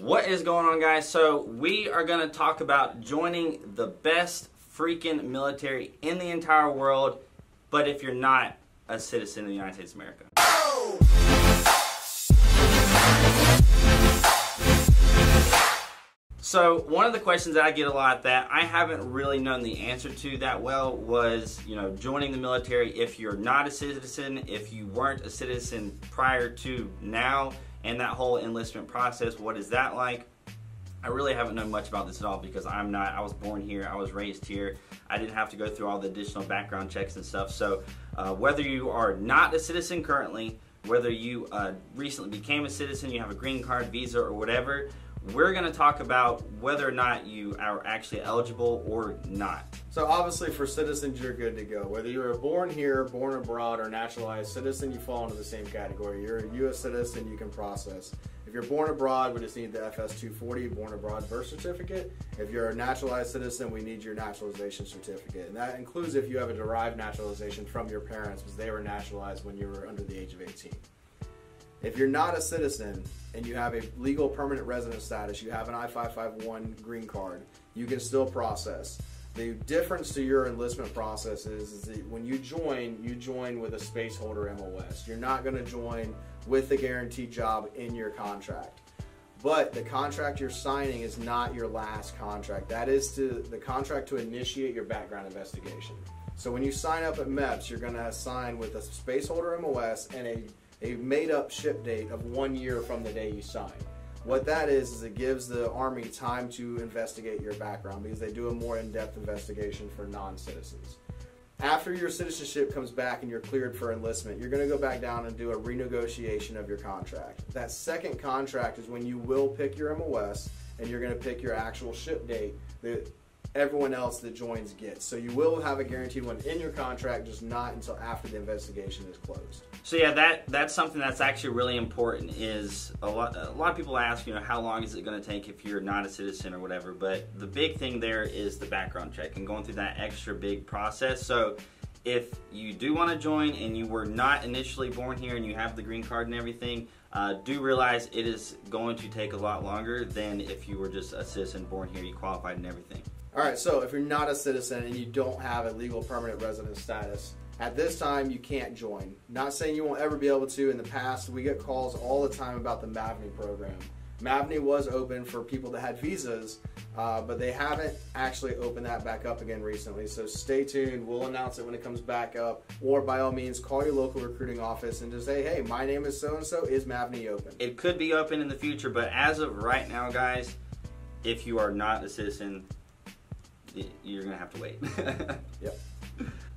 What is going on, guys? So, we are going to talk about joining the best freaking military in the entire world, but if you're not a citizen of the United States of America. So one of the questions that I get a lot that I haven't really known the answer to that well was, you know, joining the military if you're not a citizen, if you weren't a citizen prior to now, and that whole enlistment process, what is that like? I really haven't known much about this at all because I'm not, I was born here, I was raised here, I didn't have to go through all the additional background checks and stuff. So uh, whether you are not a citizen currently, whether you uh, recently became a citizen, you have a green card, visa, or whatever, we're going to talk about whether or not you are actually eligible or not. So obviously for citizens, you're good to go. Whether you were born here, born abroad, or naturalized citizen, you fall into the same category. You're a U.S. citizen, you can process. If you're born abroad, we just need the FS-240 born abroad birth certificate. If you're a naturalized citizen, we need your naturalization certificate. And that includes if you have a derived naturalization from your parents because they were naturalized when you were under the age of 18. If you're not a citizen and you have a legal permanent resident status, you have an I-551 green card, you can still process. The difference to your enlistment process is, is that when you join, you join with a space holder MOS. You're not going to join with a guaranteed job in your contract. But the contract you're signing is not your last contract. That is to the contract to initiate your background investigation. So when you sign up at MEPS, you're going to sign with a space holder MOS and a a made up ship date of one year from the day you sign. What that is, is it gives the Army time to investigate your background because they do a more in depth investigation for non citizens. After your citizenship comes back and you're cleared for enlistment, you're going to go back down and do a renegotiation of your contract. That second contract is when you will pick your MOS and you're going to pick your actual ship date everyone else that joins gets. So you will have a guaranteed one in your contract, just not until after the investigation is closed. So yeah, that that's something that's actually really important. Is a lot a lot of people ask, you know, how long is it going to take if you're not a citizen or whatever. But the big thing there is the background check and going through that extra big process. So if you do want to join and you were not initially born here and you have the green card and everything, uh, do realize it is going to take a lot longer than if you were just a citizen born here, you qualified and everything. All right, so if you're not a citizen and you don't have a legal permanent resident status, at this time, you can't join. Not saying you won't ever be able to. In the past, we get calls all the time about the MAVNI program. MAVNI was open for people that had visas, uh, but they haven't actually opened that back up again recently. So stay tuned. We'll announce it when it comes back up. Or by all means, call your local recruiting office and just say, hey, my name is so and so. Is MAVNI open? It could be open in the future, but as of right now, guys, if you are not a citizen, you're going to have to wait. yep.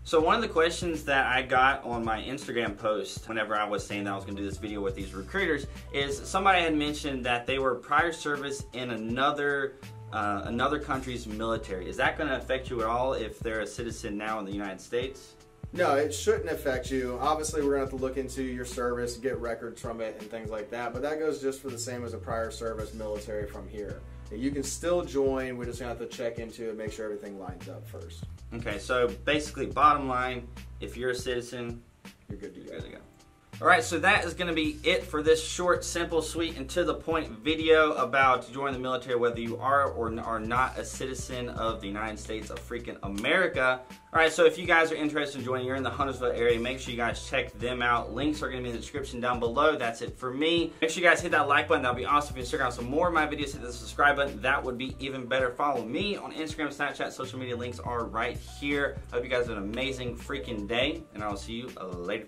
So one of the questions that I got on my Instagram post whenever I was saying that I was going to do this video with these recruiters is somebody had mentioned that they were prior service in another uh, another country's military. Is that going to affect you at all if they're a citizen now in the United States? No, it shouldn't affect you. Obviously, we're going to have to look into your service, get records from it, and things like that. But that goes just for the same as a prior service military from here. You can still join. We're just going to have to check into it, make sure everything lines up first. Okay, so basically, bottom line, if you're a citizen, you're good to go. Good to go. All right, so that is going to be it for this short, simple, sweet, and to the point video about joining the military, whether you are or are not a citizen of the United States of freaking America. All right, so if you guys are interested in joining, you're in the Huntersville area, make sure you guys check them out. Links are going to be in the description down below. That's it for me. Make sure you guys hit that like button. That would be awesome. If you check out some more of my videos, hit the subscribe button. That would be even better. Follow me on Instagram, Snapchat, social media links are right here. I hope you guys have an amazing freaking day, and I will see you later.